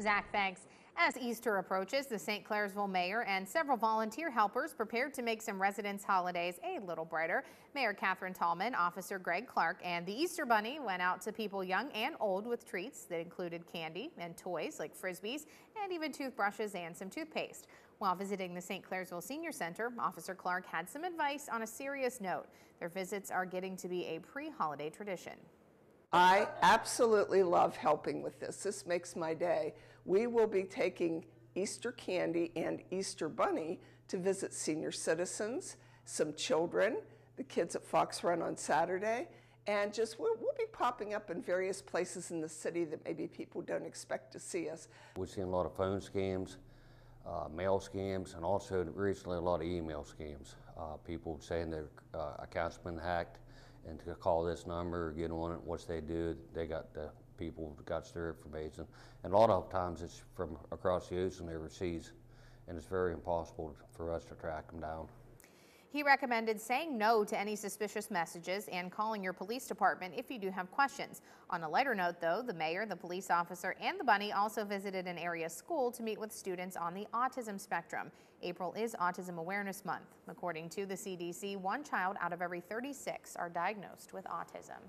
Zach, thanks. As Easter approaches, the St. Clairsville mayor and several volunteer helpers prepared to make some residents' holidays a little brighter. Mayor Catherine Thalman, Officer Greg Clark, and the Easter Bunny went out to people young and old with treats that included candy and toys like frisbees and even toothbrushes and some toothpaste. While visiting the St. Clairsville Senior Center, Officer Clark had some advice on a serious note. Their visits are getting to be a pre-holiday tradition. I absolutely love helping with this. This makes my day. We will be taking Easter candy and Easter bunny to visit senior citizens, some children, the kids at Fox Run on Saturday, and just we'll, we'll be popping up in various places in the city that maybe people don't expect to see us. We've seen a lot of phone scams, uh, mail scams, and also recently a lot of email scams. Uh, people saying their uh, accounts have been hacked and to call this number, or get on it, what they do, they got the people got their information. And a lot of times it's from across the ocean overseas, and it's very impossible for us to track them down. He recommended saying no to any suspicious messages and calling your police department if you do have questions. On a lighter note, though, the mayor, the police officer, and the bunny also visited an area school to meet with students on the autism spectrum. April is Autism Awareness Month. According to the CDC, one child out of every 36 are diagnosed with autism.